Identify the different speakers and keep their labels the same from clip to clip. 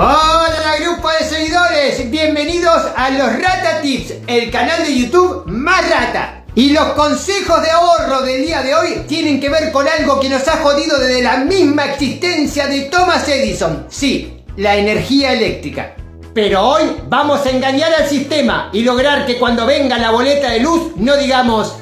Speaker 1: Hola grupo de seguidores, bienvenidos a los Rata Tips, el canal de YouTube más rata. Y los consejos de ahorro del día de hoy tienen que ver con algo que nos ha jodido desde la misma existencia de Thomas Edison. Sí, la energía eléctrica. Pero hoy vamos a engañar al sistema y lograr que cuando venga la boleta de luz no digamos,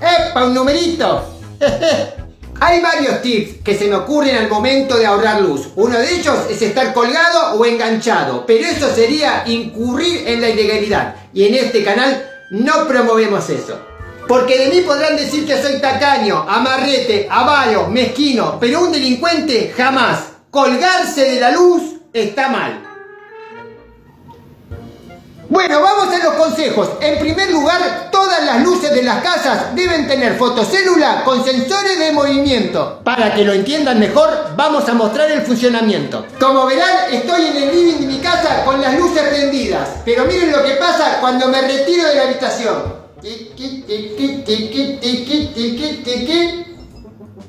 Speaker 1: ¡epa, un numerito! Hay varios tips que se me ocurren al momento de ahorrar luz. Uno de ellos es estar colgado o enganchado, pero eso sería incurrir en la ilegalidad. Y en este canal no promovemos eso. Porque de mí podrán decir que soy tacaño, amarrete, avaro, mezquino, pero un delincuente jamás. Colgarse de la luz está mal. Bueno, vamos a los consejos. En primer lugar, todas las las casas deben tener fotocélula con sensores de movimiento. Para que lo entiendan mejor, vamos a mostrar el funcionamiento. Como verán, estoy en el living de mi casa con las luces prendidas. Pero miren lo que pasa cuando me retiro de la habitación.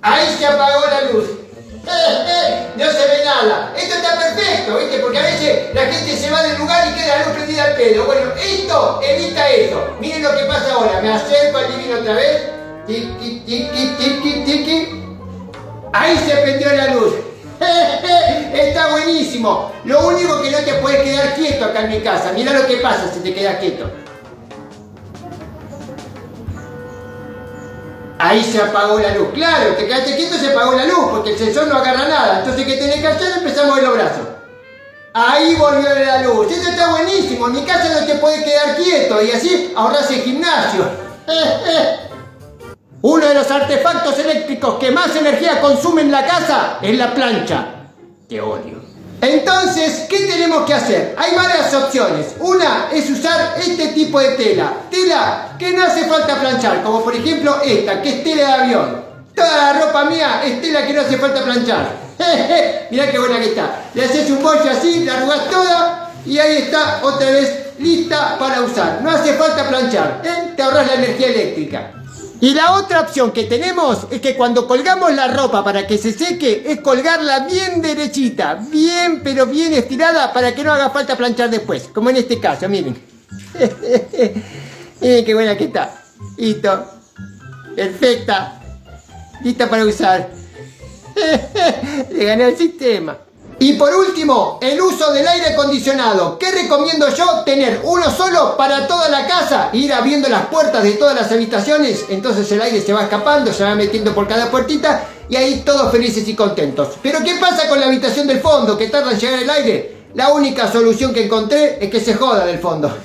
Speaker 1: Ahí se apagó la luz. no se ve nada. Perfecto, ¿viste? Porque a veces la gente se va del lugar y queda la luz prendida al pedo. Bueno, esto evita eso. Miren lo que pasa ahora. Me acerco al divino otra vez. Tiki, tiki, tiki, tiki. Ahí se prendió la luz. Está buenísimo. Lo único que no te puedes quedar quieto acá en mi casa. Mira lo que pasa si te quedas quieto. Ahí se apagó la luz. Claro, te quedaste quieto se apagó la luz porque el sensor no agarra nada. Entonces, ¿qué tenés que hacer? Empezamos a mover los brazos. Ahí volvió la luz. Esto está buenísimo. En mi casa no te puedes quedar quieto y así ahorras el gimnasio. Uno de los artefactos eléctricos que más energía consume en la casa es la plancha. Te odio. Entonces, ¿qué tenemos que hacer? Hay varias opciones. Una es usar este tipo de tela. Tela que no hace falta planchar, como por ejemplo esta, que es tela de avión. Toda la ropa mía es tela que no hace falta planchar. Mirá qué buena que está. Le haces un bollo así, la arrugas toda y ahí está otra vez lista para usar. No hace falta planchar, ¿eh? te ahorras la energía eléctrica. Y la otra opción que tenemos es que cuando colgamos la ropa para que se seque, es colgarla bien derechita, bien pero bien estirada para que no haga falta planchar después, como en este caso, miren. miren qué buena que está. Listo. Perfecta. Lista para usar. Le gané el sistema. Y por último, el uso del aire acondicionado. ¿Qué recomiendo yo? Tener uno solo para toda la casa. Ir abriendo las puertas de todas las habitaciones. Entonces el aire se va escapando, se va metiendo por cada puertita. Y ahí todos felices y contentos. Pero ¿qué pasa con la habitación del fondo? Que tarda en llegar el aire. La única solución que encontré es que se joda del fondo.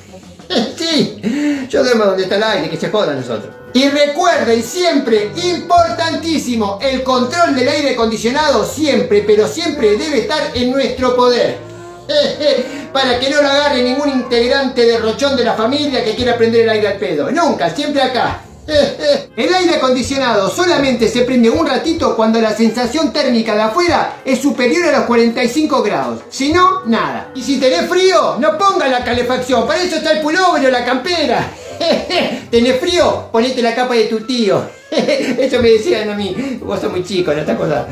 Speaker 1: Sí, yo duermo donde está el aire, que se joda nosotros. Y recuerden siempre, importantísimo, el control del aire acondicionado siempre, pero siempre debe estar en nuestro poder. Para que no lo agarre ningún integrante de rochón de la familia que quiera prender el aire al pedo. Nunca, siempre acá. El aire acondicionado solamente se prende un ratito cuando la sensación térmica de afuera es superior a los 45 grados. Si no, nada. Y si tenés frío, no ponga la calefacción. Para eso está el pullover o la campera. ¿Tenés frío? Ponete la capa de tu tío. Eso me decían a mí. Vos sos muy chico, no te acordás.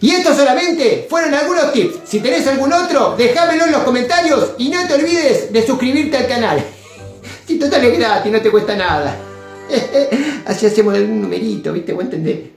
Speaker 1: Y esto solamente fueron algunos tips. Si tenés algún otro, déjamelo en los comentarios y no te olvides de suscribirte al canal. Si total es gratis, no te cuesta nada. Así hacemos algún numerito, ¿viste? ¿Vos entendés?